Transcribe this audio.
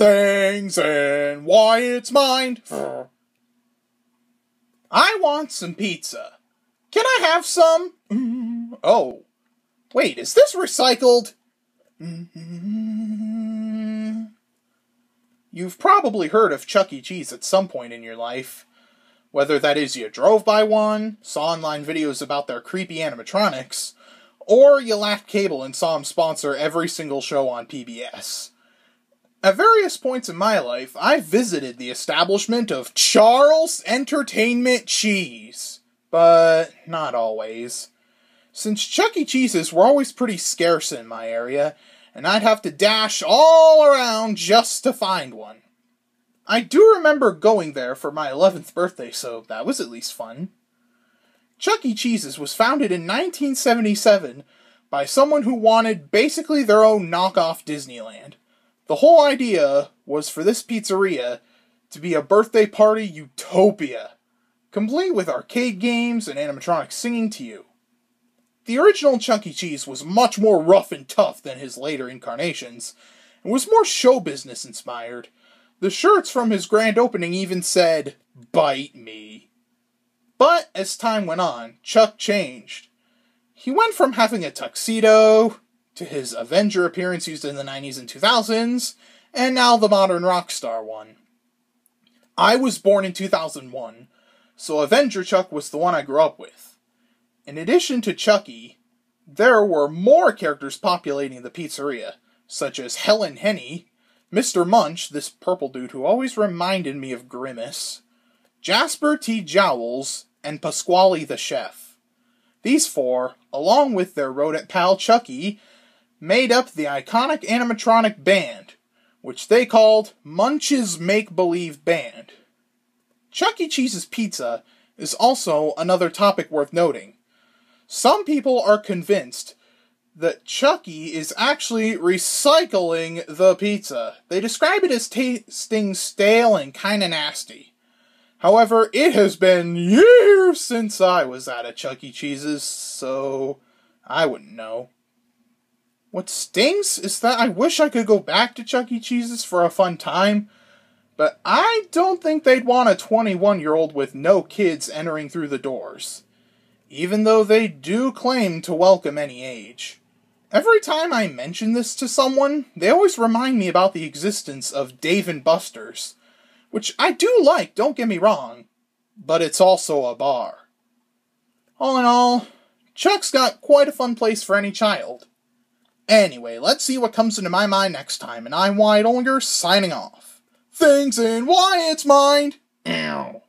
Things and Wyatt's mind. I want some pizza. Can I have some? Mm, oh. Wait, is this recycled? Mm-hmm. You've probably heard of Chuck E. Cheese at some point in your life. Whether that is you drove by one, saw online videos about their creepy animatronics, or you laughed cable and saw them sponsor every single show on PBS. At various points in my life, I visited the establishment of Charles Entertainment Cheese, but not always. Since Chuck E. Cheese's were always pretty scarce in my area, and I'd have to dash all around just to find one. I do remember going there for my 11th birthday, so that was at least fun. Chuck E. Cheese's was founded in 1977 by someone who wanted basically their own knockoff Disneyland. The whole idea was for this pizzeria to be a birthday party utopia, complete with arcade games and animatronics singing to you. The original Chuck E. Cheese was much more rough and tough than his later incarnations, and was more show business inspired. The shirts from his grand opening even said, Bite me. But as time went on, Chuck changed. He went from having a tuxedo to his Avenger appearance used in the 90s and 2000s, and now the modern rock star one. I was born in 2001, so Avenger Chuck was the one I grew up with. In addition to Chucky, there were more characters populating the pizzeria, such as Helen Henny, Mr. Munch, this purple dude who always reminded me of Grimace, Jasper T. Jowls, and Pasquale the chef. These four, along with their rodent pal Chucky, made up the iconic animatronic band, which they called Munch's Make Believe Band. Chuck E. Cheese's pizza is also another topic worth noting. Some people are convinced that Chucky is actually recycling the pizza. They describe it as tasting stale and kinda nasty. However, it has been years since I was at a Chuck E. Cheese's, so I wouldn't know. What stings is that I wish I could go back to Chuck E. Cheese's for a fun time, but I don't think they'd want a 21 year old with no kids entering through the doors, even though they do claim to welcome any age. Every time I mention this to someone, they always remind me about the existence of Dave and Buster's, which I do like, don't get me wrong, but it's also a bar. All in all, Chuck's got quite a fun place for any child. Anyway, let's see what comes into my mind next time, and I'm Wyatt Olinger, signing off. Things in Wyatt's mind! Ow.